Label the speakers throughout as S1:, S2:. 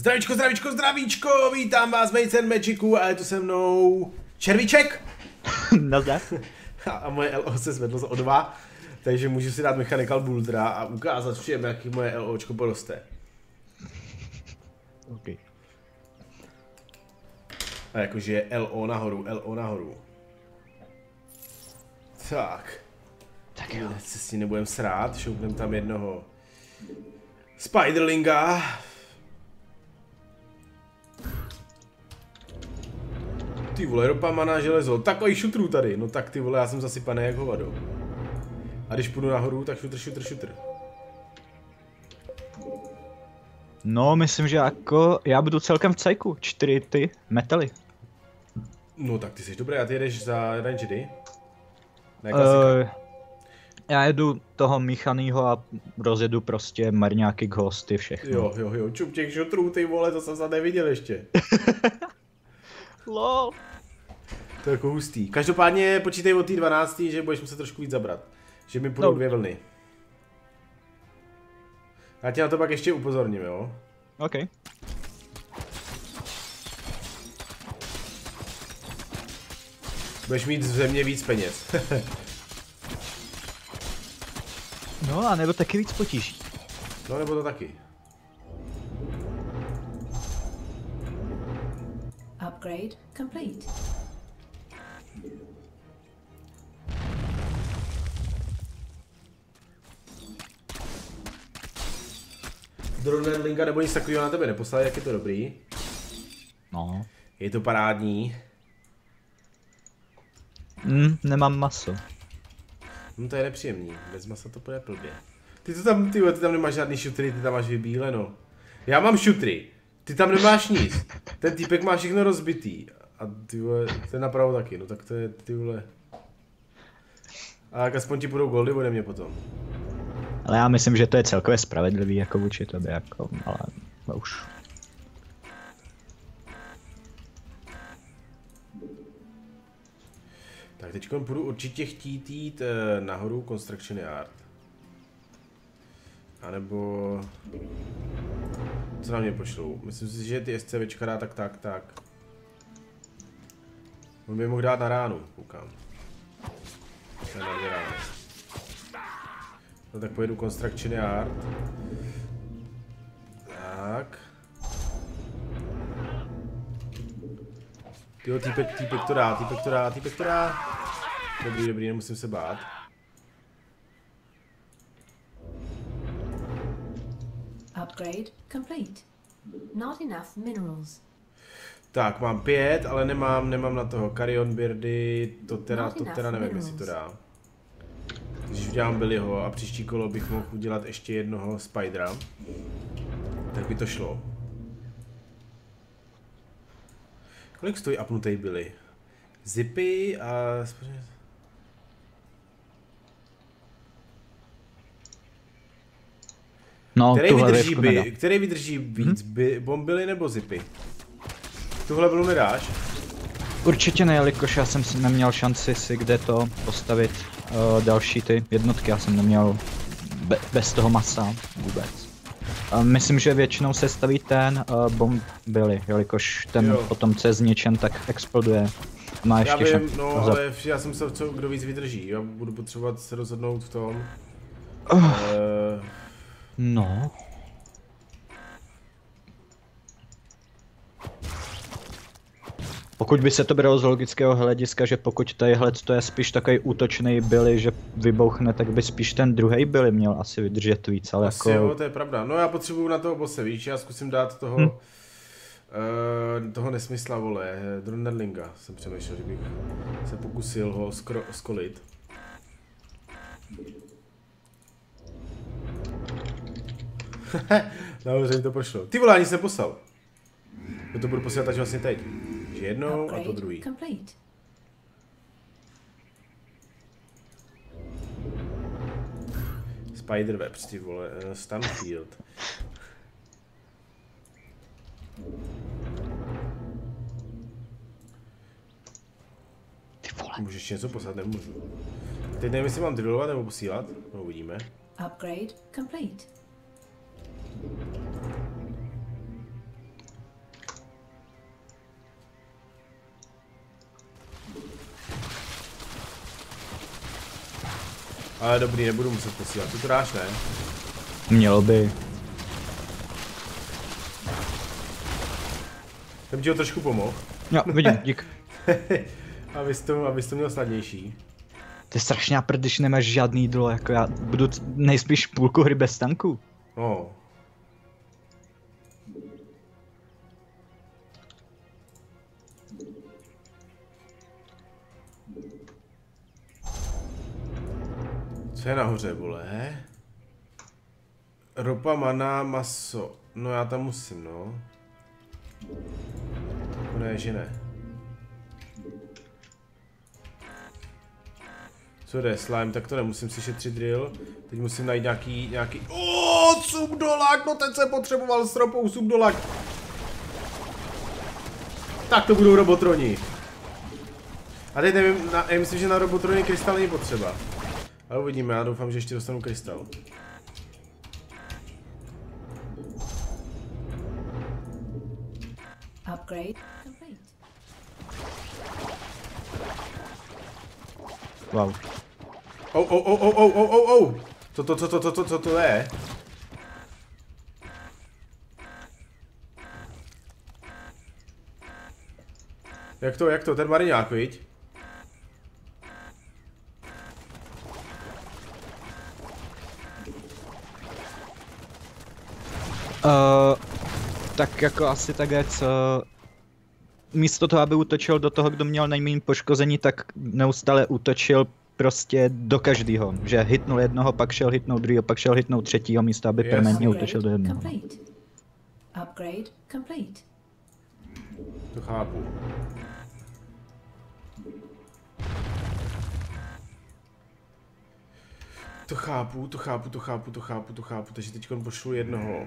S1: Zdravíčko, zdravíčko, zdravíčko, vítám vás Mace Magicu a je tu se mnou Červíček.
S2: Nazdar.
S1: A moje LO se zvedlo o dva, takže můžu si dát Mechanical Bulldra a ukázat všem, jaký moje LOčko poroste.
S2: OK.
S1: A jakože LO nahoru, LO nahoru. Tak.
S2: Tak jo.
S1: Se s tím nebudem srát, šoupnem tam jednoho Spiderlinga. Ty vole, ropa, mana, železo. Takový šutrů tady. No tak ty vole, já jsem zasypaný jak hovado. A když půjdu nahoru, tak šutr, šutr, šutr.
S2: No, myslím, že jako já budu celkem v cajku. Čtyři ty metaly.
S1: No tak ty jsi dobrý, a ty jedeš za rangedy? Ne, klasika.
S2: Uh, já jedu toho míchanýho a rozjedu prostě marňáky, ghosty, všechno.
S1: Jo, jo, jo, čup těch šutrů, ty vole, to jsem snad neviděl ještě.
S2: Lol.
S1: To je jako hustý. Každopádně počítej od té 12, že budeš muset trošku víc zabrat. Že mi půjdou
S2: No.
S1: dvě vlny. Já tě na to pak ještě upozorním, jo?
S2: OK.
S1: Budeš mít v země víc peněz.
S2: No a nebo taky víc potíží.
S1: no nebo to taky.
S3: Upgrade complete.
S1: Dronerlinga nebo nic takového na tebe neposlali, jak je to dobrý.
S2: No.
S1: Je to parádní.
S2: Hm, nemám maso.
S1: No to je nepříjemný, bez masa to půjde blbě. Ty to tam, ty, vole, ty tam nemáš žádný šutry, ty tam máš vybíleno. Já mám šutry, ty tam nemáš nic. Ten týpek má všechno rozbitý. A ty vole, ten napravo taky, no tak to je ty vole. A jak aspoň ti budou goldy ode mě potom.
S2: Ale já myslím, že to je celkově spravedlivý jako vůči tobě, jako, ale no už.
S1: Tak teď budu určitě chtít jít eh, nahoru Construction Yard. A nebo... Co na mě pošlou? Myslím si, že ty SCVčka dá tak, tak, tak. On by mohl dát na ránu, koukám. Ne, na dvě rány. No tak pojedu Construction Yard. Tak. Tyjo, týpek, týpek to dá, týpek to dá, týpek to dá. Dobrý, dobrý, nemusím se bát.
S3: Upgrade complete. Not enough minerals.
S1: Tak, mám pět, ale nemám, nemám na toho Carrion Beardy, to teda, to teda nevím, jestli to dá. Když udělám Billyho a příští kolo bych mohl udělat ještě jednoho Spidera, tak by to šlo. Kolik stojí upnutý Billy? Zipy a...
S2: No,
S1: Který vydrží, by, který vydrží víc, by, bombily nebo zipy? Tuhle vlnu nedáš?
S2: Určitě ne, jelikož já jsem si neměl šanci si kde to postavit uh, další ty jednotky, já jsem neměl be, bez toho masa vůbec. Uh, myslím, že většinou se staví ten uh, bomb Billy, jelikož ten
S1: Jo.
S2: potom, co je zničen, tak exploduje. Má
S1: Já
S2: ještě
S1: vím,
S2: šan-
S1: no,
S2: za-
S1: ale já jsem se, co, kdo víc vydrží. Já budu potřebovat se rozhodnout v tom.
S2: Oh.
S1: Uh,
S2: No, Pokud by se to bralo z logického hlediska, že pokud tadyhle to je spíš takový útočný Billy, že vybouchne, tak by spíš ten druhý Billy měl asi vydržet víc, ale
S1: asi
S2: jako...
S1: jo, to je pravda. No já potřebuju na toho bose, víš, já zkusím dát toho,
S2: Hm.
S1: uh, toho nesmysla, vole, Dronerlinga. Jsem přemýšlel, že bych se pokusil ho skro, skolit. Dobře, mi to prošlo. Ty vole, ani jsem poslal. Já to budu posílat až vlastně teď. Že jednou a to druhý.
S3: complete.
S1: Spiderwebs, ty vole, eh, Stanfield.
S2: Ty vole.
S1: Můžeš něco poslat, nemůžu. Teď nevím, jestli mám drillovat nebo posílat. No uvidíme.
S3: Upgrade complete.
S1: Ale dobrý, nebudu muset posílat. Ty to dáš, ne?
S2: Mělo by.
S1: Jsem ti ho trošku pomohl.
S2: Jo, vidím, dík.
S1: abys, to, abys to měl snadnější.
S2: To je strašně na prd, když nemáš žádný jídlo, jako já budu nejspíš půlku hry bez tanku.
S1: No. Co je nahoře, vole? Ropa, mana, maso. No já tam musím, no. Ne, že ne. Co jde, slime, tak to nemusím si šetřit drill. Teď musím najít nějaký, nějaký... Oh, subdolak, no teď jsem potřeboval s ropou subdolak. Tak to budou robotroni. A teď nevím, na, já myslím, že na robotrony krystal není potřeba. Ale uvidíme, já doufám, že ještě dostanu krystal.
S3: Upgrade.
S2: Wow.
S1: Oh, oh, oh, oh, oh, oh, oh, oh. Co to, co to, co to, co to je? Jak to, jak to, ten mariňák, viď?
S2: Uh, tak jako asi tak co místo toho, aby útočil do toho, kdo měl nejméně poškození, tak neustále útočil prostě do každého. Že hitnul jednoho, pak šel hitnout druhého, pak šel hitnout třetího, místo aby
S1: Yes.
S2: permanentně útočil do jednoho.
S3: complete. Upgrade complete.
S1: To chápu. To chápu, to chápu, to chápu, to chápu, to chápu, takže teď pošlu jednoho.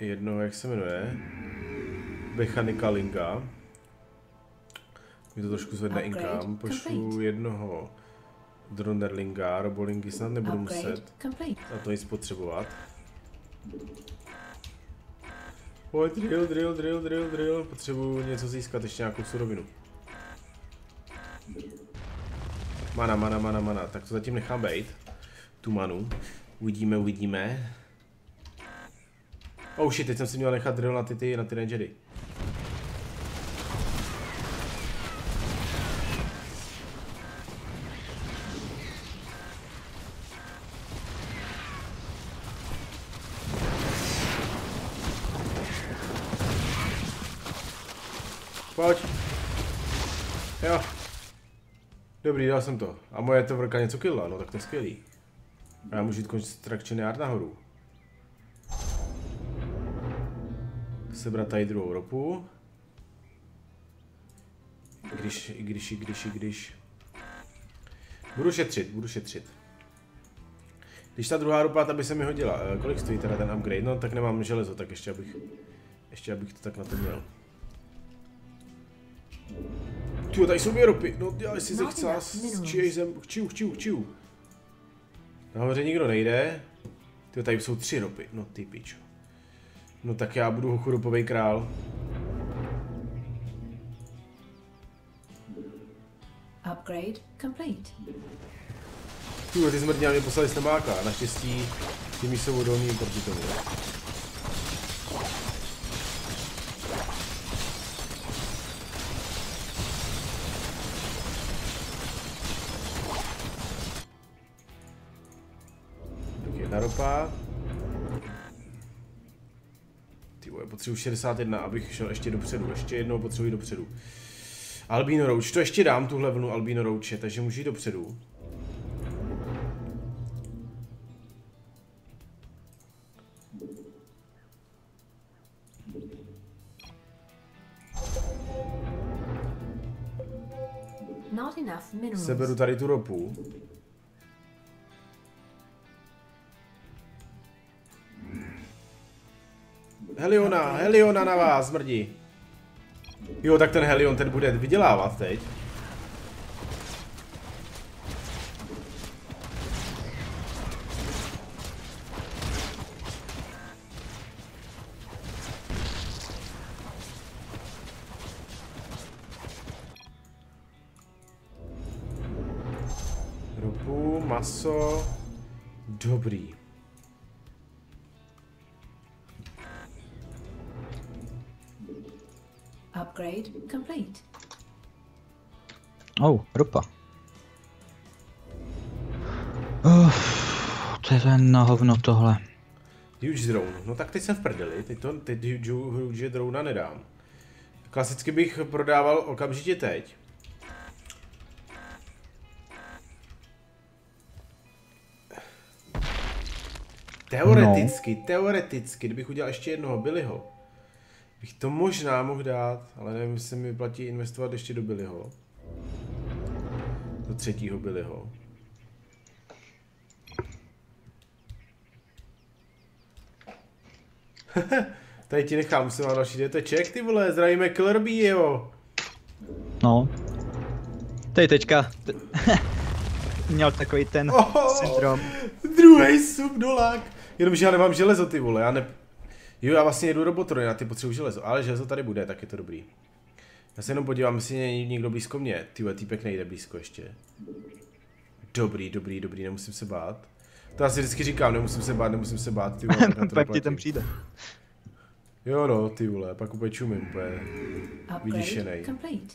S1: Jednoho, jak se jmenuje? Mechanika Linga. Mi to trošku zvedne
S3: Upgrade
S1: inkam. Pošlu
S3: complete.
S1: jednoho Dronerlinga, Robolingy snad nebudu
S3: Upgrade
S1: muset
S3: complete.
S1: na to nic potřebovat. Pojď, drill, drill, drill, drill, drill. Potřebuju něco získat, ještě nějakou surovinu. Mana, mana, mana, mana. Tak to zatím nechám být. Tu manu. Uvidíme, uvidíme. Oh shit, teď jsem si měl nechat drill na ty, ty, na ty rangery. Pojď. Jo. Dobrý, dal jsem to. A moje to vrka něco killa, no tak to je skvělý. A já můžu jít Construction Yard nahoru. Sebrat tady druhou ropu. I Když, i když, i když, i když. Budu šetřit, budu šetřit. Když ta druhá ropa, ta by se mi hodila. Eh, Kolik stojí teda ten upgrade? No tak nemám železo, tak ještě abych, ještě abych to tak na to měl. Tyjo, tady jsou dvě ropy. No, dělaj si
S3: enough minerals.
S1: Čijej zem, chčiu, chčiu, chčiu. Nahoře nikdo nejde. Tyjo, tady jsou tři ropy. No ty pičo. No tak já budu chudopový král.
S3: Upgrade complete.
S1: Tyjo, ty zmrdňány mě poslali snebáka. Naštěstí ty jsou odolný proti tomu. Ty vole, potřebuji 61, abych šel ještě dopředu. Ještě jednou potřebuji dopředu. Albino Roach, to ještě dám tuhle vlnu Albino Roache, takže můžu jít dopředu. Seberu tady tu ropu. Heliona, Heliona na vás, smrdí. Jo, tak ten Helion ten bude vydělávat teď.
S2: Oh, ropa. Uf, to je na hovno tohle.
S1: Huge drone. No tak teď jsem v prdeli, teď, to, teď huge, huge drona nedám. Klasicky bych prodával okamžitě teď. Teoreticky, no. teoreticky, kdybych udělal ještě jednoho Billyho, bych to možná mohl dát, ale nevím, jestli mi vyplatí investovat ještě do Billyho. Třetího Billyho. Tady ti nechám, musím mám další deteček, ty vole, zdravíme Bee, jo.
S2: No. Tady teďka měl takový ten
S1: Oho.
S2: syndrom.
S1: Druhý subdolák. Jenomže já nemám železo, ty vole, já ne... Jo, já vlastně jedu robotrory, na ty potřebuji železo, ale železo tady bude, tak je to dobrý. Já se jenom podívám, jestli je někdo blízko mě. Ty týpek nejde blízko ještě. Dobrý, dobrý, dobrý, nemusím se bát. To asi vždycky říkám, nemusím se bát, nemusím se bát, ty vole, tak na to
S2: Pak ti ten přijde.
S1: Jo no, ty vole, pak úplně čumím, úplně. Vyděšenej.
S3: Upgrade complete.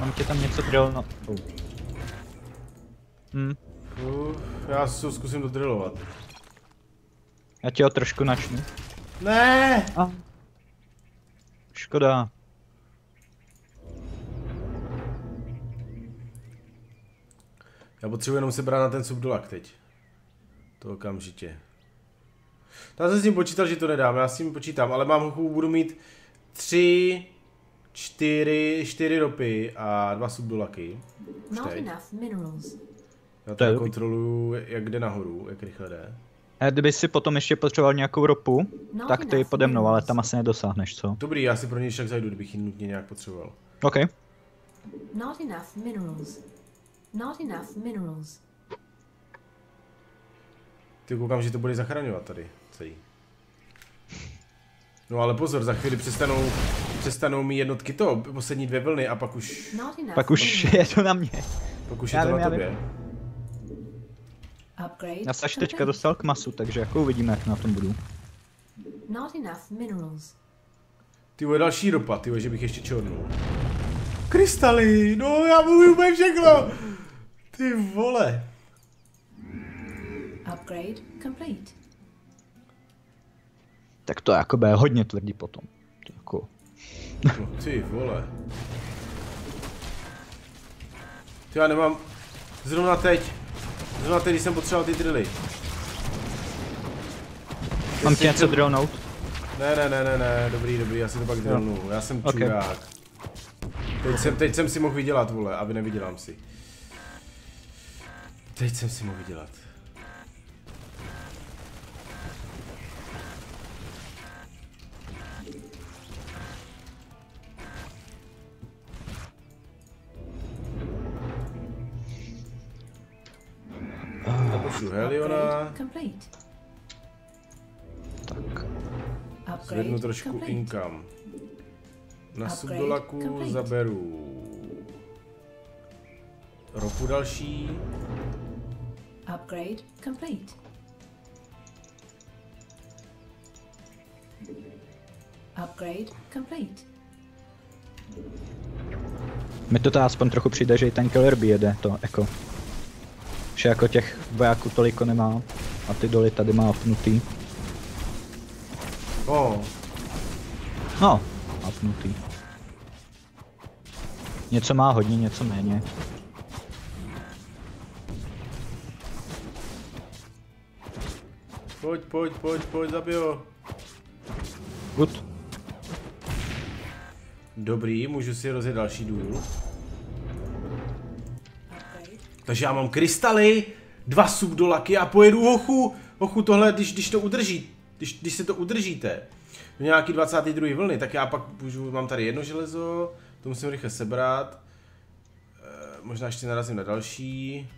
S2: Mám drill, no. Hm,
S1: Uh, já se ho zkusím dodrilovat.
S2: já tě ho trošku načnu.
S1: Ne!
S2: A. Škoda.
S1: Já potřebuji jenom sebrat na ten subdolak teď. To okamžitě. Já jsem s tím počítal, že to nedám, já s tím počítám, ale mám hochu, budu mít tři, čtyři, čtyři ropy a dva subdolaky. Už
S3: Not
S1: teď.
S3: enough minerals.
S1: Já
S2: To je
S1: kontroluju, jak jde nahoru, jak rychle jde.
S2: A kdyby si potom ještě potřeboval nějakou ropu,
S3: Not
S2: tak ty pode mnou, ale tam asi nedosáhneš, co?
S1: Dobrý, já si pro něj však zajdu, kdybych ji nutně nějak potřeboval.
S2: OK.
S3: Not enough minerals. Not enough minerals.
S1: Ty koukám, že to bude zachraňovat tady celý. No ale pozor, za chvíli přestanou, přestanou mi jednotky to, poslední dvě vlny a pak už,
S3: enough
S2: Pak už je to na mě.
S1: pak už je
S2: Já
S1: to
S2: vím,
S1: na tobě.
S3: Upgrade
S2: Já se až teďka dostal k masu, takže jako uvidíme, jak na tom budu.
S3: Not enough minerals.
S1: Ty vole, další ropa, ty že bych ještě čornul. Krystaly, no já mluvím úplně všechno. Ty vole.
S3: Upgrade complete.
S2: Tak to jako bude hodně tvrdý potom. To jako...
S1: No ty vole. Ty já nemám, zrovna teď, zrovna teď, když jsem potřeboval ty drily.
S2: Mám ti něco drillnout?
S1: Ne, ne, ne, ne, ne, dobrý, dobrý, já si to pak drillnu, já jsem
S2: Ok.
S1: čurák. Teď jsem, teď jsem si mohl vydělat, vole, aby nevydělám si. Teď jsem si mohl vydělat. Započtu Heliona,
S3: Upgrade complete.
S2: Tak.
S1: zvednu trošku
S3: complete.
S1: income. Na subdolaku zaberu ropu další.
S3: Upgrade complete. Upgrade complete.
S2: Mi to aspoň trochu přijde, že i ten Killer Bee jede to jako. Že jako těch vojáků toliko nemá. A ty doly tady má opnutý.
S1: Oh,
S2: No, opnutý. Něco má hodně, něco méně.
S1: pojď, pojď, pojď, pojď, zabij ho.
S2: Good.
S1: Dobrý, můžu si rozjet další důl. Takže já mám krystaly, dva subdolaky a pojedu hochu. Hochu tohle, když, když to udrží, když, když se to udržíte do nějaký 22. vlny, tak já pak můžu, mám tady jedno železo, to musím rychle sebrat. E, možná ještě narazím na další.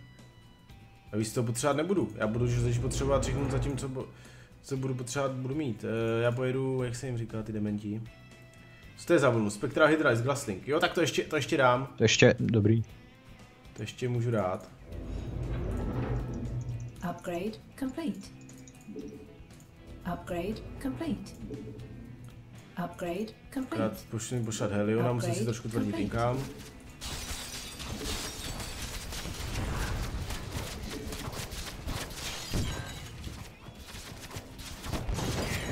S1: A víc to potřebovat nebudu. Já budu už potřebovat všechno za tím, co, co budu potřebovat, budu mít. E, já pojedu, jak se jim říká, ty dementi. Co to je za vlnu? Spectra Hydra Glasslink. Jo, tak to ještě, to ještě dám.
S2: To ještě dobrý.
S1: To ještě můžu dát.
S3: Upgrade complete. Upgrade complete. Upgrade complete.
S1: Krát pošli pošlat Heliona, musím si trošku tvrdit
S3: complete.
S1: inkám.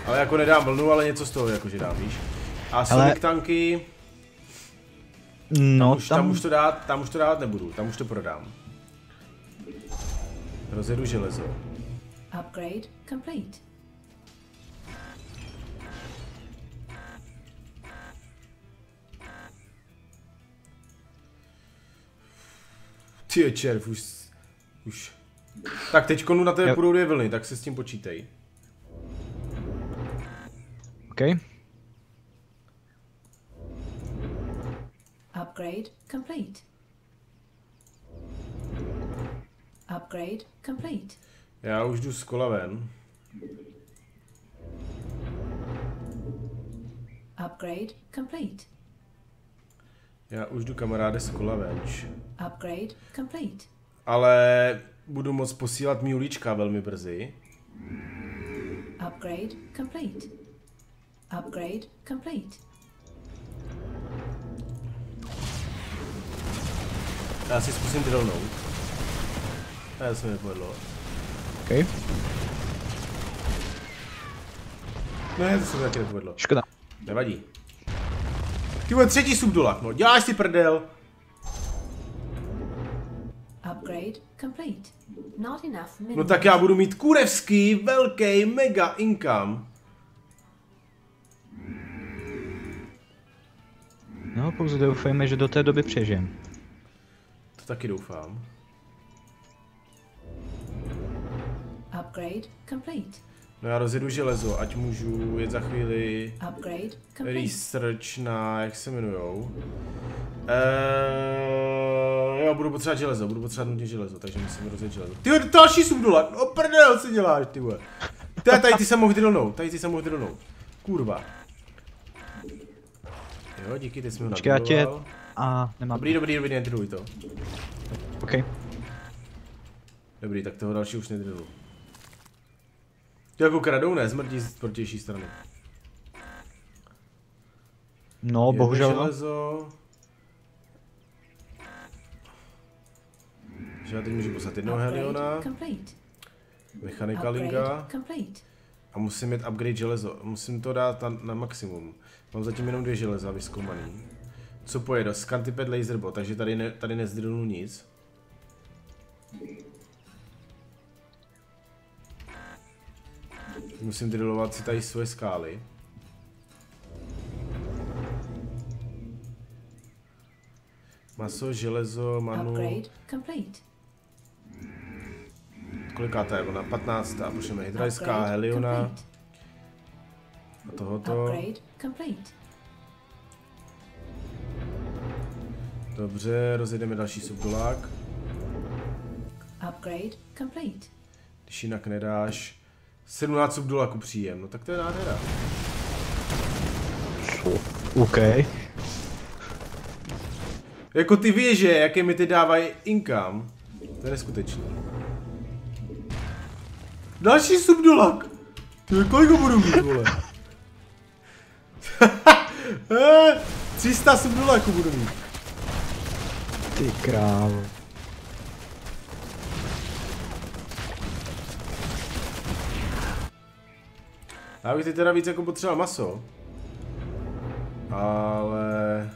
S1: Ale jako nedám vlnu, ale něco z toho jakože dám, víš. A Sonic tanky,
S2: No,
S1: už, tam... už to dát, tam už to dát nebudu, tam už to prodám. Rozjedu železo.
S3: Upgrade complete.
S1: Ty je červ, už, už. Tak teď na tebe
S2: Jo.
S1: půjdou dvě vlny, tak se s tím počítej.
S2: OK.
S3: Upgrade complete. Upgrade complete.
S1: Já už jdu z kola ven.
S3: Upgrade complete.
S1: Já už jdu kamaráde z kola venč.
S3: Upgrade complete.
S1: Ale budu moc posílat mýlíčka velmi brzy.
S3: Upgrade complete. Upgrade complete.
S1: Já si zkusím drillnout. To se mi nepovedlo.
S2: OK.
S1: Ne, to se mi taky nepovedlo.
S2: Škoda.
S1: Nevadí. Ty vole, třetí subdolak, no, děláš si prdel.
S3: Upgrade complete. Not enough
S1: No
S3: minerals.
S1: tak já budu mít kurevský, velký, mega income.
S2: No, pouze doufejme, že do té doby přežijem.
S1: Taky doufám.
S3: Upgrade complete.
S1: No já rozjedu železo, ať můžu jet za chvíli
S3: Upgrade complete.
S1: research na, jak se jmenujou. Eee, jo, budu potřebovat železo, budu potřebovat nutně železo, takže musím rozjet železo. Ty další subdolak, no prdel, co děláš, ty vole. Tady, tady ty se mohl drillnout, tady ty se mohl drillnout. Kurva. Jo, díky, teď jsme ho
S2: Počkej, já tě... A, nemám.
S1: Dobrý, dobrý, dobrý, nedriluj to.
S2: OK.
S1: Dobrý, tak toho další už nedrilu. Ty jako kradou, ne, zmrdí z protější strany.
S2: No,
S1: Jedno
S2: bohužel. no.
S1: železo. Že já teď můžu poslat jednoho Heliona, mechanika linga
S3: complete.
S1: a musím mít upgrade železo. Musím to dát na, na maximum. Mám zatím jenom dvě železa vyzkoumaný. Co pojede? Scantiped Laserbot, takže tady, ne, tady nezdrilnu nic. Musím drillovat si tady svoje skály. Maso, železo, manu.
S3: Upgrade complete.
S1: Kolikátá je ona? 15. A pošleme Hydrajská, Heliona a tohoto.
S3: Upgrade complete.
S1: Dobře, rozjedeme další subdolák.
S3: Upgrade complete.
S1: Když jinak nedáš 17 subdoláků příjem, no tak to je nádhera.
S2: OK.
S1: Jako ty věže, jaké mi ty dávají income, to je neskutečný. Další subdolak! Ty, kolik ho budu mít, vole? Eh, 300 subdoláků budu mít.
S2: Ty krávo.
S1: Já bych teď teda víc jako potřeboval maso. Ale...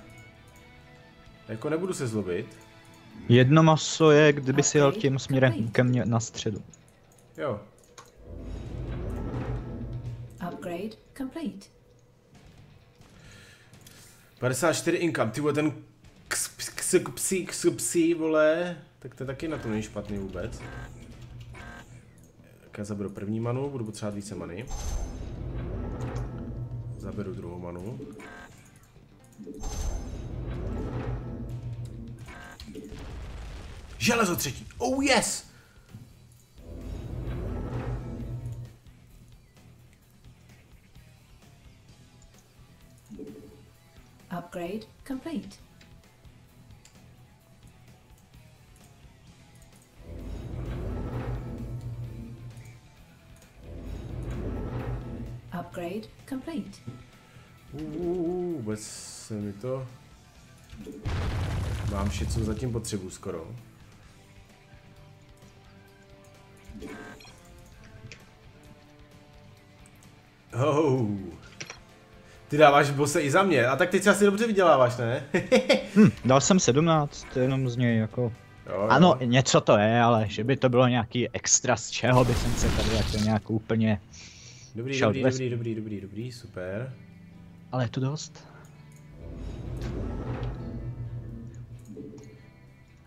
S1: Jako nebudu se zlobit.
S2: Jedno maso je, kdyby si jel tím směrem ke mně na středu.
S1: Jo.
S3: Upgrade complete.
S1: 54 income, ty vole, ten ks, ks, ks, psí, ks, psí, vole, tak to taky na to není špatný vůbec. Tak já zaberu první manu, budu potřebovat více many. Zaberu druhou manu. Železo třetí. Oh yes!
S3: Upgrade complete. Upgrade complete.
S1: Uh, vůbec se mi to... Mám vše, co zatím potřebuji skoro. Oh. Ty dáváš bose i za mě, a tak teď si asi dobře vyděláváš, ne?
S2: Hm, dal jsem 17, to jenom z něj jako...
S1: jo, jo.
S2: Ano, něco to je, ale že by to bylo nějaký extra, z čeho by jsem se tady jako nějak úplně...
S1: Dobrý,
S2: šel
S1: dobrý, dobrý, dobrý, dobrý, dobrý, super.
S2: Ale je to dost.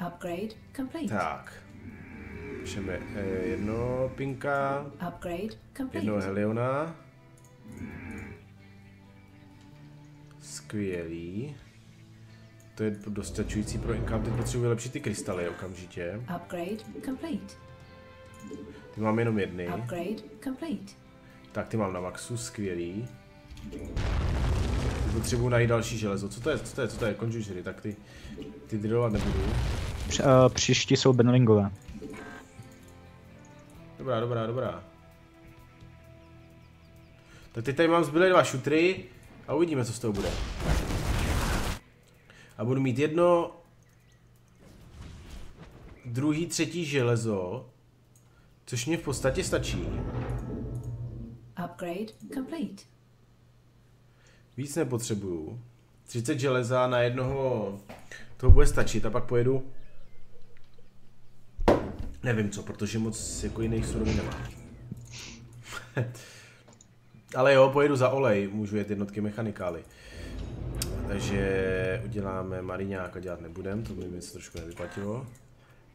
S3: Upgrade complete.
S1: Tak. Píšeme eh, jedno pinka,
S3: Upgrade complete.
S1: jedno heliona. Skvělý. To je dostačující pro inkam, teď potřebuji vylepšit ty krystaly okamžitě.
S3: Upgrade complete.
S1: Ty mám jenom jedny.
S3: Upgrade complete.
S1: Tak ty mám na maxu, skvělý. Potřebuji najít další železo. Co to je, co to je, co to je, konžužery, tak ty, ty drillovat nebudu.
S2: Při, uh, příští jsou benlingové.
S1: Dobrá, dobrá, dobrá. Tak teď tady mám zbylé dva šutry a uvidíme, co z toho bude. A budu mít jedno, druhý, třetí železo, což mě v podstatě stačí.
S3: Upgrade complete.
S1: Víc nepotřebuju. 30 železa na jednoho, to bude stačit a pak pojedu Nevím co, protože moc jako jiných surovin nemám. Ale jo, pojedu za olej, můžu jet jednotky mechanikály. Takže uděláme mariňáka, dělat nebudem, to by mi se trošku nevyplatilo.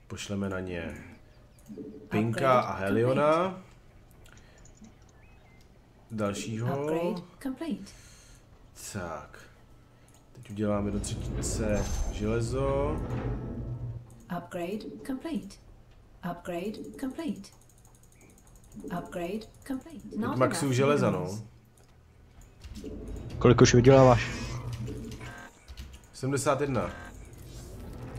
S1: Pošleme na ně Pinka a Heliona. Dalšího.
S3: Upgrade complete.
S1: Tak. Teď uděláme do třetice železo.
S3: Upgrade complete. Upgrade complete. Upgrade complete. Not
S1: Maxu železa, no.
S2: Kolik už vyděláváš?
S1: 71.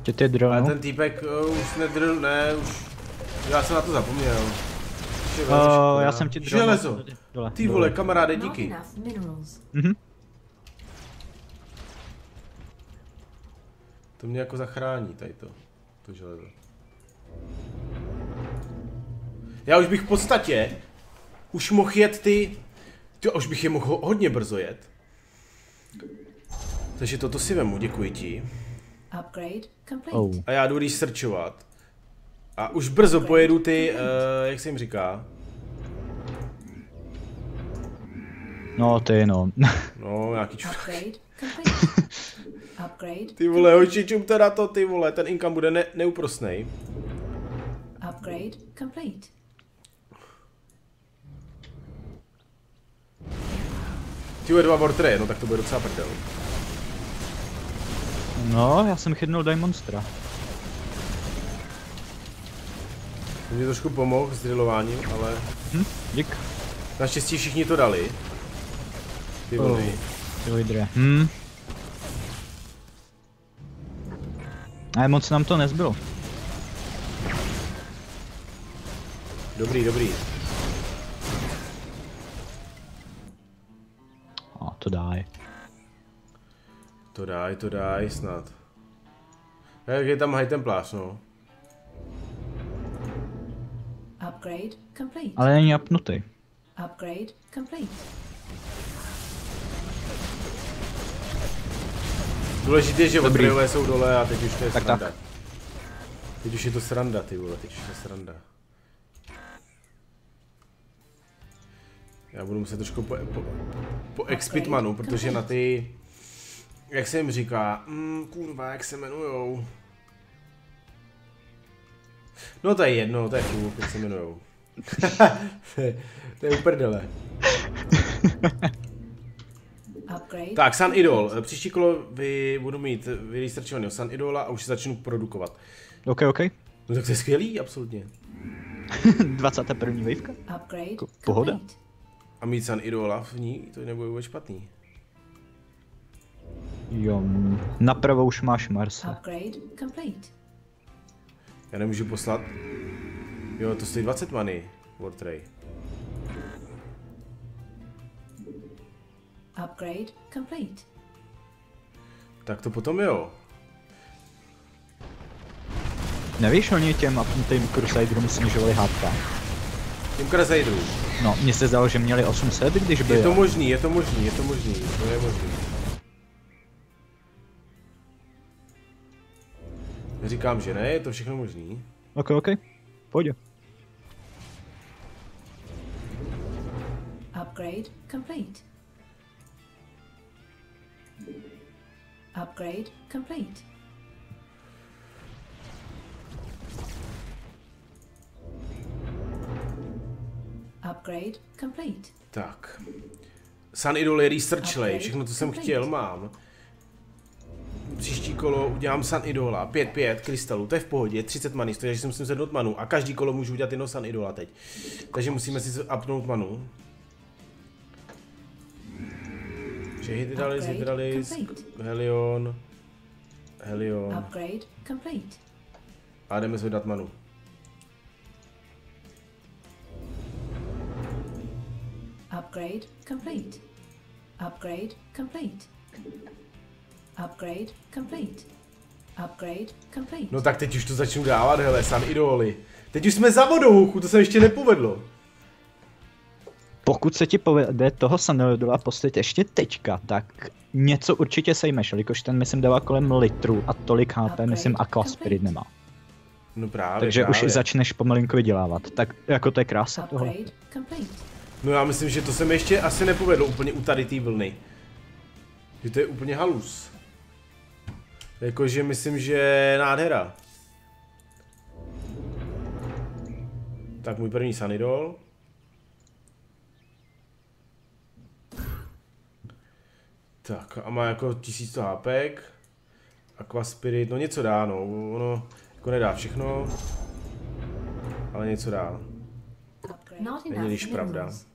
S2: Tě ty
S1: Ale
S2: dronu?
S1: ten týpek uh, už nedrl, ne, už... Já jsem na to zapomněl.
S2: Uh, já jsem ti dronu.
S1: Železo.
S2: Dole,
S1: Ty
S2: dole.
S1: vole, kamaráde, díky.
S2: Mhm.
S1: To mě jako zachrání tady to, to železo. Já už bych v podstatě už mohl jet ty, ty už bych je mohl ho- hodně brzo jet. Takže toto si vemu, děkuji ti.
S3: Upgrade complete.
S2: Oh.
S1: A já jdu researchovat. A už brzo pojedu ty, uh, jak se jim říká,
S2: No ty no.
S1: no nějaký čur.
S3: Upgrade complete. Upgrade.
S1: Ty vole, hoči, čum teda to, ty vole, ten income bude ne, neúprosnej.
S3: Upgrade complete.
S1: Ty vole, dva vortreje, no tak to bude docela prdel.
S2: No, já jsem chytnul Diamonstra.
S1: To mě trošku pomohl s drillováním, ale
S2: Hm, dík.
S1: naštěstí všichni to dali. Ty
S2: Oh.
S1: vole.
S2: Ty vidře. Hm. Ale moc nám to nezbylo.
S1: Dobrý, dobrý.
S2: A to dáj.
S1: To daj, to daj, snad. Jak je tam high templář, no.
S3: Upgrade complete.
S2: Ale není apnutý.
S3: Upgrade complete.
S1: Důležité je, že
S2: Dobrý.
S1: odbrojové jsou dole a teď už to je
S2: Tak,
S1: sranda.
S2: tak.
S1: Teď už je to sranda, ty vole, teď už je to sranda. Já budu muset trošku po, po, po expit manu, protože na ty Jak se jim říká? Mm, kurva, jak se jmenujou? No to je jedno, to je fuk, jak se jmenujou. to, je, uprdele.
S3: Upgrade.
S1: Tak, Sun Idol. Příští kolo vy budu mít vyrejstrčovaného Sun Idola a už začnu produkovat.
S2: OK, OK.
S1: No tak to je skvělý, absolutně.
S2: 21. waveka?
S3: Upgrade.
S2: Ko- pohoda.
S3: complete.
S1: A mít Sun Idola v ní, to nebude vůbec špatný.
S2: Jo, napravo už máš Marsa.
S3: Upgrade complete.
S1: Já nemůžu poslat. Jo, to stojí 20 money. Wartray.
S3: Upgrade complete.
S1: Tak to potom jo.
S2: Nevíš, oni těm apnutým Crusaderům snižovali HK.
S1: Tím Crusaderů.
S2: No, mně se zdalo, že měli 800, když by...
S1: Je to možný, je to možný, je to možný, to je možný. Neříkám, že ne, je to všechno možný.
S2: OK, OK. Pojď.
S3: Upgrade complete. Upgrade complete. Upgrade complete.
S1: Tak. Sun Idol je researchlej,
S3: Upgrade
S1: všechno, co jsem
S3: complete.
S1: chtěl, mám. Kolo udělám Sun Idola, 5-5 krystalů, to je v pohodě, 30 many, stojí, že si musím sednout manu a každý kolo můžu udělat jenom Sun Idola teď. Takže musíme si upnout manu. Že Hydralis, Hydralis,
S3: complete.
S1: Helion, Helion
S3: Upgrade complete.
S1: a jdeme zvedat manu.
S3: Upgrade complete. Upgrade complete. Upgrade complete. Upgrade complete.
S1: No tak teď už to začnu dávat, hele, Sun Idoly. Teď už jsme za vodou, huchu, to se ještě nepovedlo.
S2: Pokud se ti povede toho Saneldola postavit ještě teďka, tak něco určitě sejmeš, jelikož ten myslím dává kolem litru a tolik HP,
S3: Upgrade
S2: myslím Aqua Spirit nemá.
S1: No právě,
S2: Takže
S1: právě.
S2: už začneš pomalinku vydělávat. Tak jako to je krása toho.
S1: No já myslím, že to se mi ještě asi nepovedlo úplně u tady té vlny. Že to je úplně halus. Jakože myslím, že nádhera. Tak můj první Sanidol. Tak a má jako 1100 HPek. Aqua Spirit, no něco dá no, ono jako nedá všechno. Ale něco dá.
S3: Upgrade.
S4: Not
S1: Není když pravda.
S4: minerals.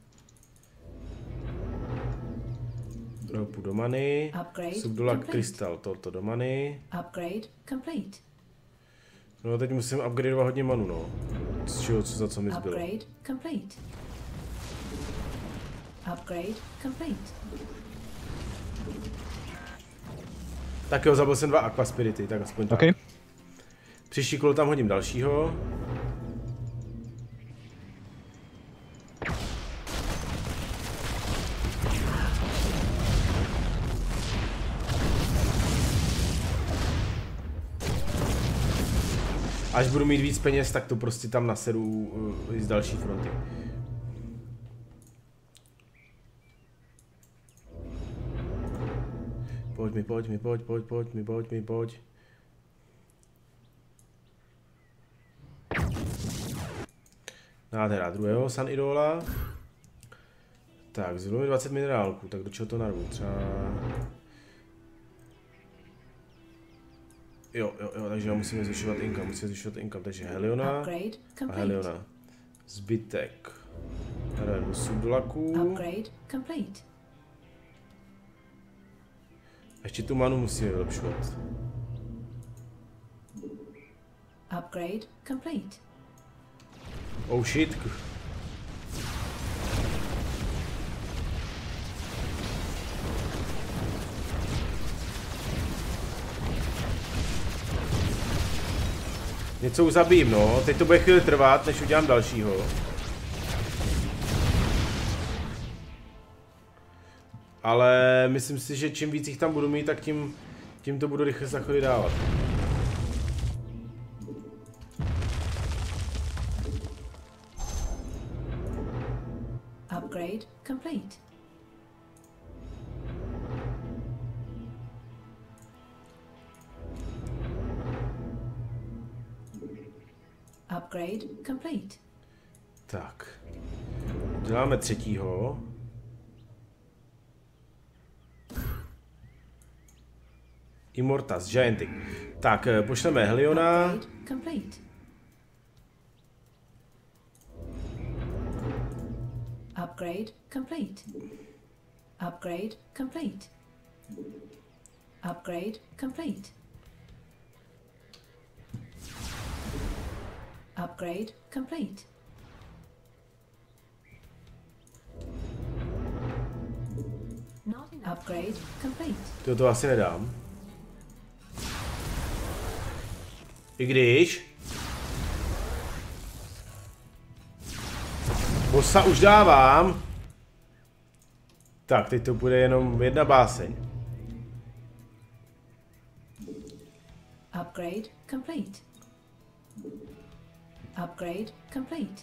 S1: Ropu do many.
S3: Upgrade
S1: Subdola
S3: complete.
S1: krystal, toto do many.
S3: Upgrade complete.
S1: No teď musím upgradeovat hodně manu, no. Z čeho, co za co mi zbylo.
S3: Upgrade complete. Upgrade complete.
S1: Tak jo, zabil jsem dva Aqua Spirity, tak aspoň tak.
S2: OK,
S1: Příští kolo tam hodím dalšího. Až budu mít víc peněz, tak to prostě tam naseru uh, z další fronty. Pojď mi, pojď mi, pojď, pojď, pojď mi, pojď mi, pojď. Nádhera druhého Sun Idola. Tak, mi 20 minerálků, tak do čeho to narvu? Třeba... Jo, jo, jo, takže já musíme zvyšovat income, musíme zvyšovat income, takže Heliona
S3: Upgrade
S1: a. Heliona. Zbytek. Tady do Sudolaků.
S3: Upgrade complete.
S1: Ještě tu manu musíme vylepšovat.
S3: Upgrade complete.
S1: Oh shit. Něco už zabijím, no. Teď to bude chvíli trvat, než udělám dalšího. Ale myslím si, že čím víc jich tam budu mít, tak tím, tím to budu rychle za dávat. Děláme třetího. Immortas, Giantic. Tak, eh, pošleme Heliona.
S3: Upgrade complete. Upgrade complete. Upgrade complete. Upgrade complete. Upgrade complete.
S1: To to asi nedám. I když... Bossa už dávám. Tak, teď to bude jenom jedna báseň.
S3: Upgrade complete. Upgrade complete.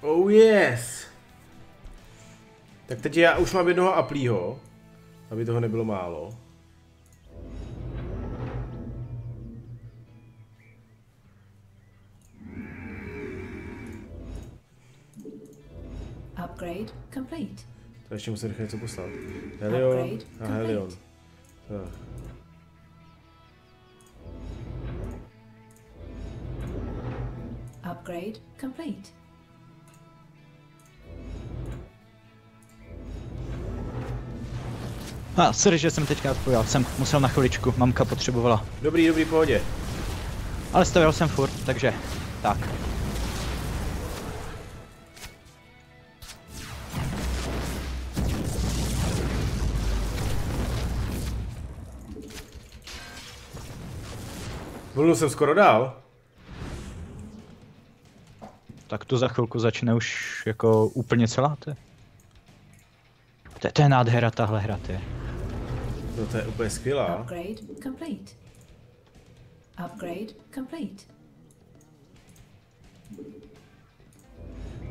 S1: Oh yes. Tak teď já už mám jednoho aplího, aby toho nebylo málo.
S3: Upgrade complete.
S1: To ještě musím rychle něco poslat. Helion a Helion. Tak.
S3: Upgrade complete.
S2: A, sorry, že jsem teďka odpověděl, jsem musel na chviličku, mamka potřebovala.
S1: Dobrý, dobrý, pohodě.
S2: Ale stavil jsem furt, takže tak.
S1: Vlnu jsem skoro dál.
S2: Tak to za chvilku začne už jako úplně celá, to je. To, je- to je nádhera tahle hra, to je.
S1: No to je úplně skvělá.
S3: Upgrade complete. Upgrade complete.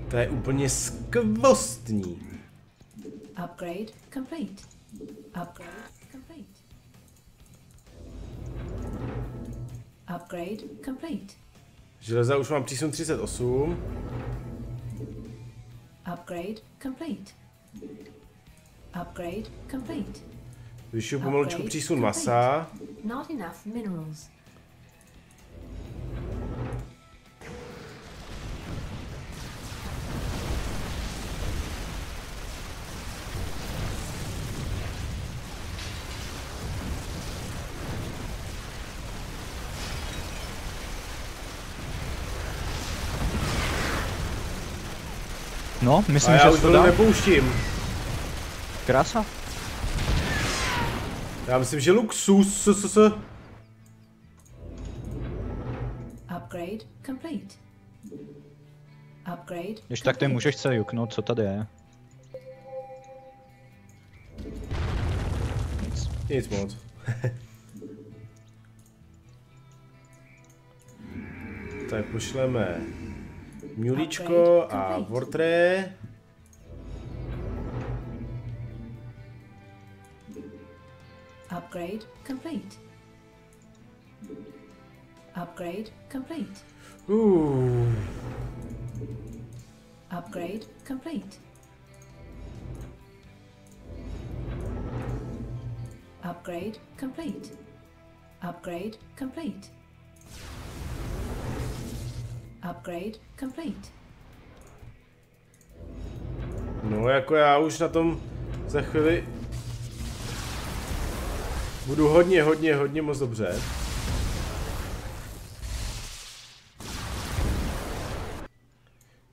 S1: To je úplně skvostní.
S3: Upgrade complete. Upgrade complete. Upgrade complete.
S1: Železa už mám přísun 38.
S3: Upgrade complete. Upgrade complete.
S1: Vyšuju pomaličku
S3: Upgrade
S1: přísun masa.
S2: No,
S1: A
S2: myslím,
S1: já
S2: že
S1: už
S2: se to dá.
S1: nepouštím.
S2: Krása.
S1: Já myslím, že luxus. s, s, s.
S3: Upgrade complete. Upgrade.
S2: Když tak ty můžeš se juknout, co tady je. Nic.
S1: Nic moc. tak pošleme Mulíčko
S3: Upgrade
S1: a. Vortré.
S3: Upgrade complete. Upgrade complete.
S1: Uh,
S3: Upgrade complete. Upgrade complete. Upgrade complete. Upgrade complete.
S1: no jako já už na tom za chvíli budu hodně, hodně, hodně moc dobře.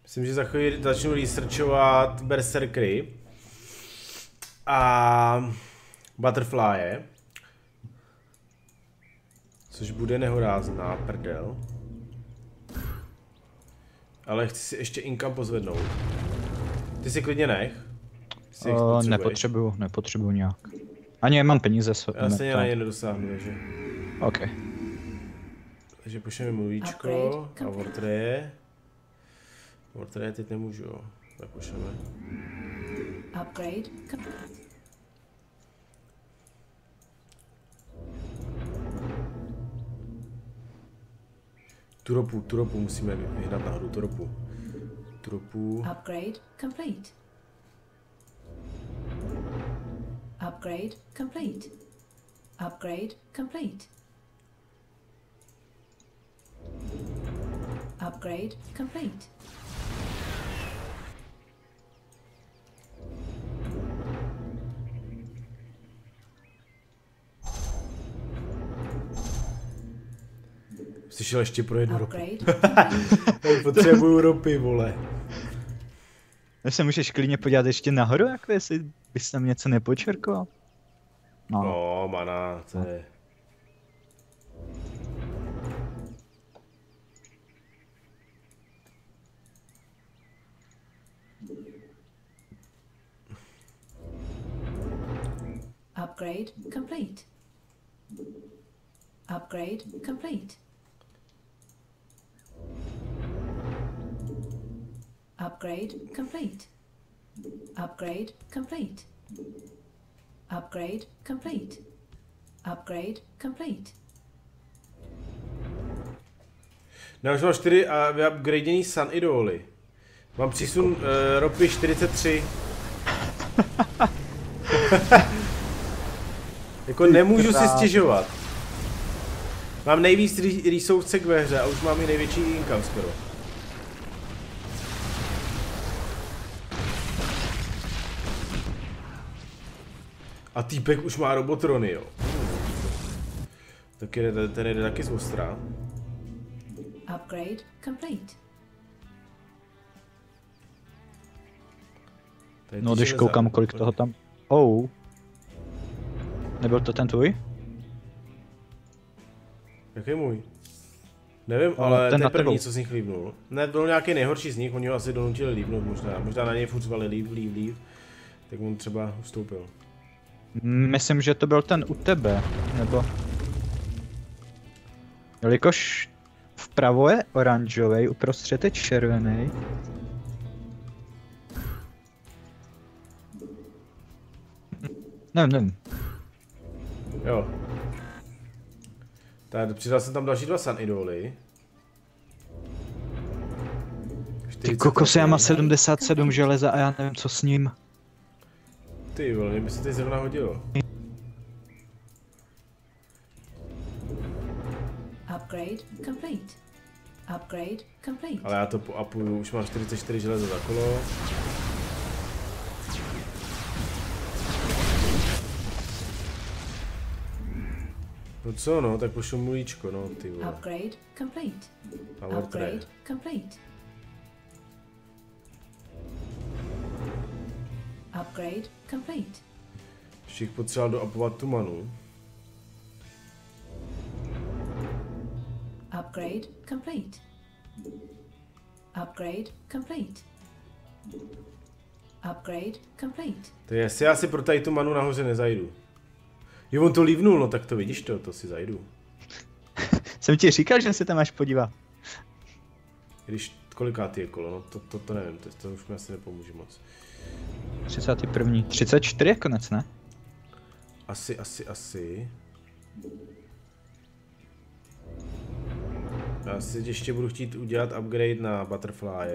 S1: Myslím, že za chvíli začnu researchovat Berserkery a Butterflye, což bude nehorázná prdel. Ale chci si ještě Inkam pozvednout. Ty si klidně nech.
S2: O,
S1: potřebuješ.
S2: nepotřebuju, nepotřebuju nějak. Ani nemám peníze. So,
S1: Já stejně
S2: to-
S1: na ně nedosáhnu, takže...
S2: OK.
S1: Takže pošleme mluvíčko a. Vortreje. Vortreje teď nemůžu, jo. Tak pošleme.
S3: Upgrade complete.
S1: Tu ropu, tu ropu musíme vyhnat nahoru, tu ropu. Tu ropu.
S3: Upgrade complete. Upgrade complete. Upgrade complete. Upgrade complete.
S1: Jsi šel ještě pro jednu ropu. Potřebuju ropy, vole.
S2: No se můžeš klidně podívat ještě nahoru, jako jestli bys tam něco nepočerkoval. No, no.
S1: No, mana, to je...
S3: Upgrade complete. Upgrade complete. Upgrade complete. Upgrade complete. Upgrade complete. Upgrade complete.
S1: No, už mám 4 a vyupgraděný Sun Idoly. Mám přísun uh, ropy 43. jako nemůžu si stěžovat. Mám nejvíc re- resourcek ve hře a už mám i největší income skoro. A týpek už má robotrony, jo. Tak jde, ten jde taky z ostra.
S3: Upgrade complete.
S1: Tady
S2: no když koukám, kolik toho tam... Oh. Nebyl to ten tvůj?
S1: Jak je můj? Nevím,
S2: No,
S1: ale
S2: ten
S1: ten první,
S2: tebou.
S1: co z nich líbnul. Ne, byl nějaký nejhorší z nich, oni ho asi donutili líbnout možná. Možná na něj furt zvali líp, líp, líp. Tak on třeba ustoupil.
S2: Myslím, že to byl ten u tebe, nebo... Jelikož vpravo je oranžový, uprostřed je červený. Nevím, nevím.
S1: Jo. Tak přidal jsem tam další dva Sun Idoly.
S2: Ty kokos, já mám 77 železa a já nevím, co s ním.
S1: Ty vole, by se teď zrovna hodilo.
S3: Upgrade complete. Upgrade complete.
S1: Ale já to poapuju, už mám 44 železa za kolo. No co no, tak pošlu mulíčko, no ty vole.
S3: Upgrade complete.
S1: Power
S3: Upgrade
S1: trade.
S3: complete. Upgrade complete.
S1: Ještě jich potřeba doapovat tu manu.
S3: Upgrade complete. Upgrade complete. Upgrade complete.
S1: To je, jestli já si pro tady tu manu nahoře nezajdu. Jo, on to lívnul, no tak to vidíš to, to si zajdu.
S2: Jsem ti říkal, že se tam máš podívat.
S1: Když kolikátý je kolo, no to, to, to nevím, to, to už mi asi nepomůže moc.
S2: 31. 34 je konec, ne?
S1: Asi, asi, asi. Já si ještě budu chtít udělat upgrade na Butterfly.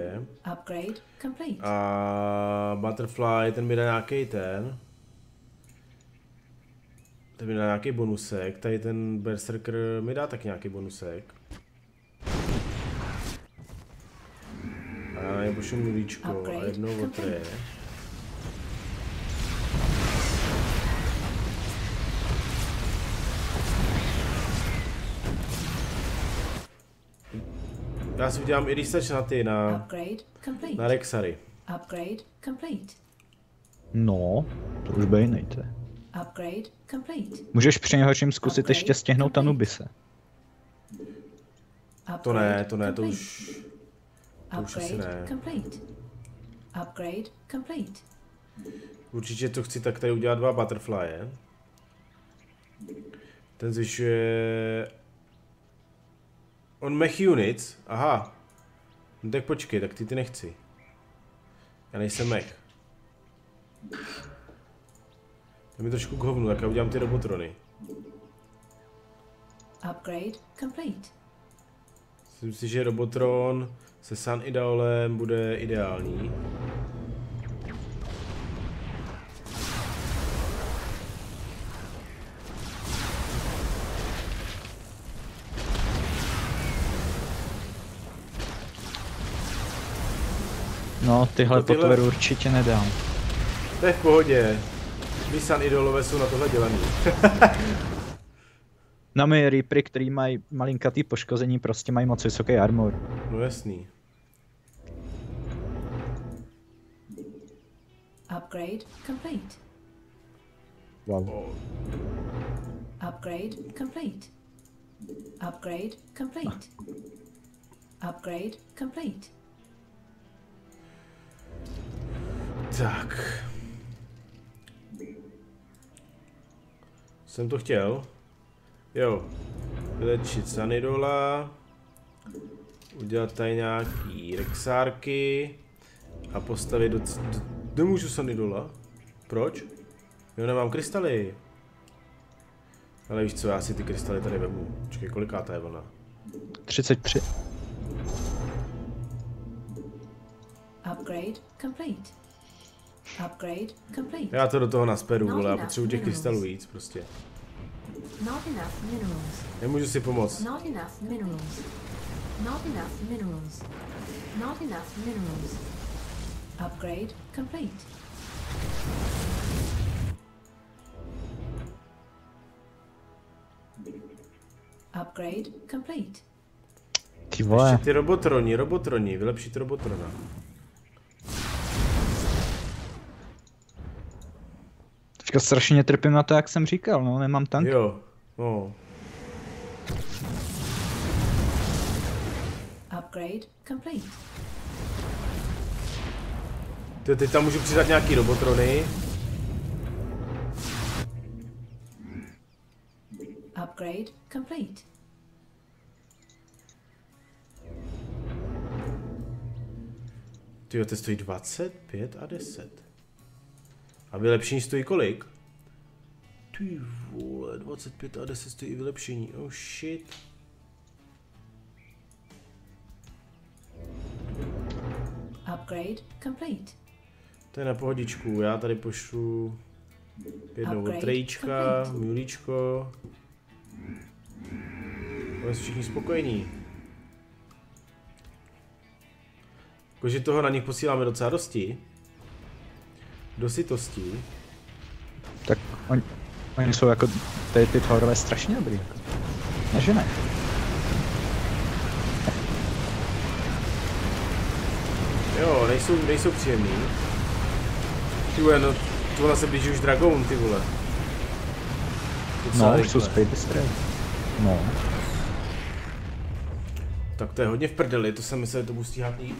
S3: Upgrade complete.
S1: A Butterfly, ten mi dá nějaký ten. Ten mi dá nějaký bonusek, tady ten Berserker mi dá tak nějaký bonusek. A pošlu mluvíčko a jednou otré. Já si udělám i research na ty, na,
S3: Upgrade
S1: na
S3: complete.
S1: Rexary.
S3: Upgrade complete.
S2: No, to už bejnejte.
S3: Upgrade complete.
S2: Můžeš při něhočím zkusit ještě stihnout Anubise.
S1: To ne,
S3: Upgrade
S1: to ne, to
S3: complete.
S1: už... to už asi
S3: Upgrade
S1: ne.
S3: complete. Upgrade complete.
S1: Určitě to chci tak tady udělat dva butterflye. Ten zvyšuje... On mech units, aha. No tak počkej, tak ty ty nechci. Já nejsem mech. To mi trošku k hovnu, tak já udělám ty robotrony.
S3: Upgrade complete.
S1: Myslím si, že Robotron se Sun Idolem bude ideální.
S2: No, tyhle,
S1: No, tyhle-
S2: potvory určitě nedám.
S1: To je v pohodě. My Sun Idolové jsou na tohle dělaný.
S2: No my Reapery, který mají malinkatý poškození, prostě mají moc vysoký armor.
S1: No jasný.
S3: Upgrade complete.
S2: Wow.
S3: Upgrade complete. Upgrade complete. Upgrade complete.
S1: Tak. Jsem to chtěl. Jo. Vylečit Sanidola. Udělat tady nějaký rexárky. A postavit do... nemůžu Sanidola. Proč? Jo, nemám krystaly. Ale víš co, já si ty krystaly tady vemu. Počkej, kolikátá je vlna?
S2: 33.
S3: Upgrade complete. Upgrade complete.
S1: Já to do toho nasperu, vole, já potřebuji těch krystalů víc prostě.
S3: Not enough minerals.
S1: Nemůžu si pomoct.
S3: Not enough minerals. Not enough minerals. Not enough minerals. Upgrade complete. Upgrade complete.
S2: Ty vole.
S1: Ještě ty robotroni, robotroni, vylepšit robotrona.
S2: Teďka strašně trpím na to, jak jsem říkal, no, nemám tank.
S1: Jo, no.
S3: Upgrade complete.
S1: Ty, teď tam můžu přidat nějaký robotrony.
S3: Upgrade complete.
S1: Ty to stojí 25 a 10. A vylepšení stojí kolik? Ty vole, 25 a 10 stojí vylepšení. Oh shit.
S3: Upgrade complete.
S1: To je na pohodičku, já tady pošlu jednou
S3: complete.
S1: mulíčko. Budeme všichni spokojení. Jakože toho na nich posíláme docela dosti. Do sytosti.
S2: Tak oni, oni jsou jako, ty, ty horové strašně dobrý. Jako. Ne, že ne.
S1: Jo, nejsou, nejsou příjemný. Ty vole, no, tu vole se blíží už Dragon, ty vole.
S2: No, už jsou Destroyer. No.
S1: Tak to je hodně v prdeli, to jsem myslel, že to budu stíhat líp.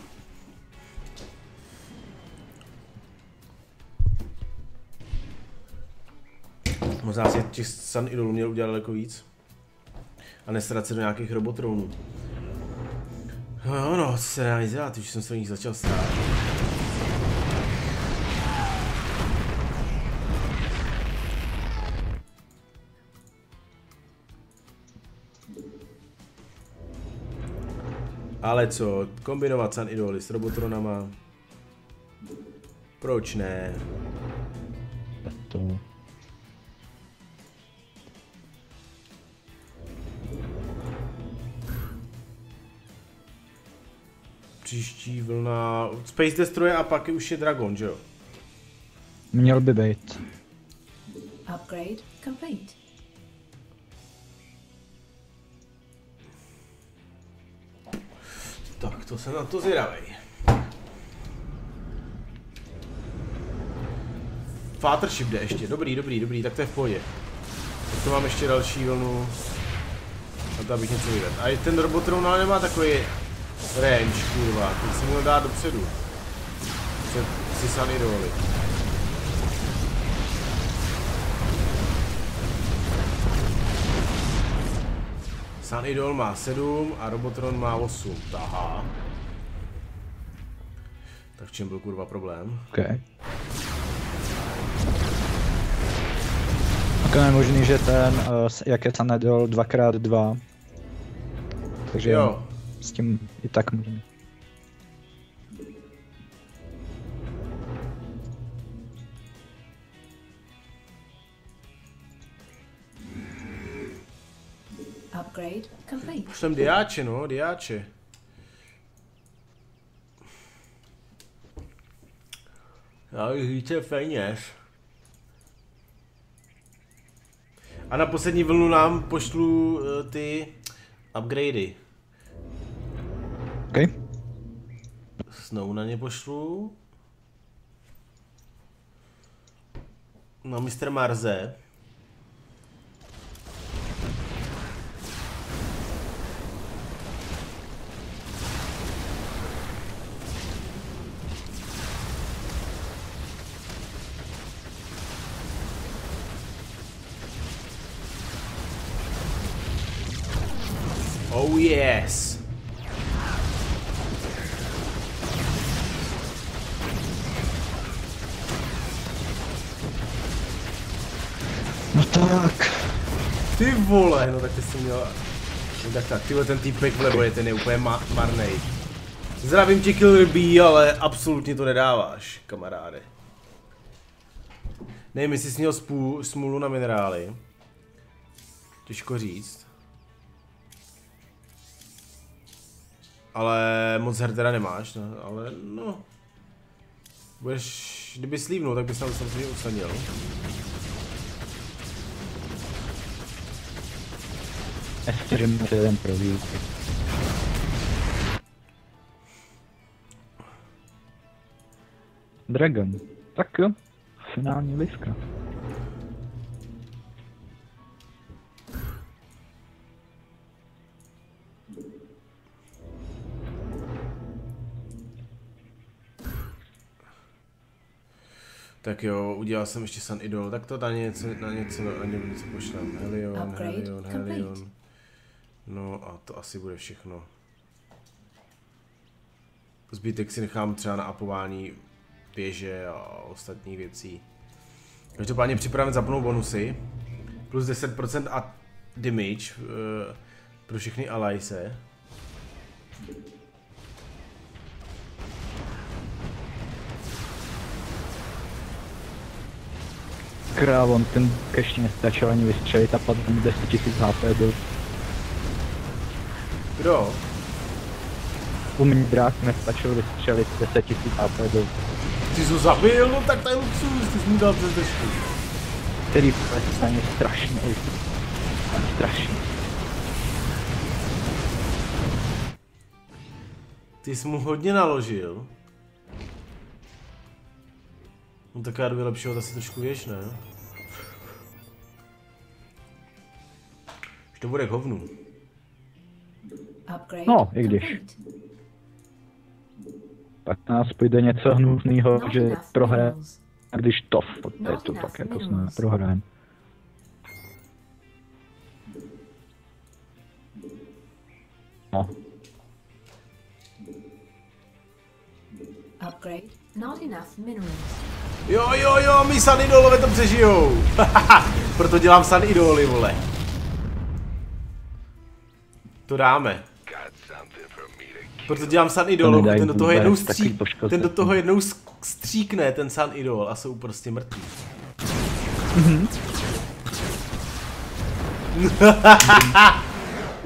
S1: Možná si těch Sun Idolů měl udělat daleko víc. A nestrat se do nějakých robotronů. No, no, co se nic dělat, už jsem se do nich začal strát. Ale co, kombinovat Sun Idoly s Robotronama? Proč ne?
S2: To.
S1: Příští vlna... Space Destroyer a pak už je Dragon, že jo?
S2: Měl by být.
S3: Upgrade complete.
S1: Tak to jsem na to zvědavej. Fathership jde ještě, dobrý, dobrý, dobrý, tak to je v pohodě. Tak to mám ještě další vlnu. A to abych něco vyvedl. A i ten Robotron ale nemá takový range, kurva, ten jsem měl dát dopředu. Před si Sunny dovolit. Sun Idol má 7 a Robotron má 8. Aha. Tak v čem byl kurva problém?
S2: OK. Jako je možný, že ten, uh, jak je Sanedol 2x2. Takže
S1: Jo,
S2: s tím i tak můžeme.
S3: Upgrade complete.
S1: Pošlem diáče, no, diáče. Já bych více peněz. A na poslední vlnu nám pošlu uh, ty upgradey.
S2: OK?
S1: Snow na ně pošlu. Na Mr. Marze.
S2: No tak.
S1: Ty vole, no tak ty jsi měl... No tak tak, tyhle ten týpek vlevo je ten je úplně ma- marnej. Zdravím tě Killer B, ale absolutně to nedáváš, kamaráde. Nevím, jestli jsi měl smůlu na minerály. Těžko říct. Ale moc her teda nemáš, no, ale no. Budeš, kdyby slívnul, tak bys tam samozřejmě usadil.
S2: F4 jeden pro výuky. Dragon. Tak jo. Finální liska.
S1: Tak jo, udělal jsem ještě Sun Idol, tak to na něco, na něco, na něco pošlem. Helion,
S3: Upgrade
S1: Helion,
S3: complete.
S1: No a to asi bude všechno. Zbytek si nechám třeba na apování věže a ostatních věcí. Každopádně připraven zapnout bonusy. Plus 10% a damage uh, pro všechny alliese.
S2: Král, on ten ještě nestačil ani vystřelit a padl mu 10 000 HP byl.
S1: Kdo?
S2: U mě drák nestačil vystřelit 10 000 HP byl.
S1: Ty jsi ho zabil? No tak to je luxus, ty jsi mu dal přes dešku.
S2: Který je je strašný. Strašný.
S1: Ty jsi mu hodně naložil. No tak já jdu vylepšovat asi trošku věž, ne? Už to bude k hovnu.
S2: No, i když. Pak nás půjde něco hnusného, že prohraje. A když to, je to tak jako jsme prohrajeme. No,
S3: Upgrade. Not enough minerals.
S1: Jo, jo, jo, my Sun Idolové to přežijou. Proto dělám Sun Idoly, vole. To dáme. Proto dělám Sun Idol, ten do toho jednou střík, ten do toho jednou stříkne, ten Sun Idol a jsou prostě mrtví.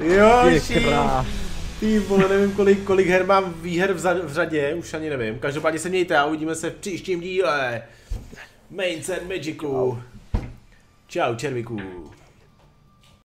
S1: jo,
S2: je
S1: ší.
S2: krás.
S1: Ty vole, nevím kolik, kolik her mám výher v, za, v řadě, už ani nevím. Každopádně se mějte a uvidíme se v příštím díle. Main and Magicu. Čau, červíků.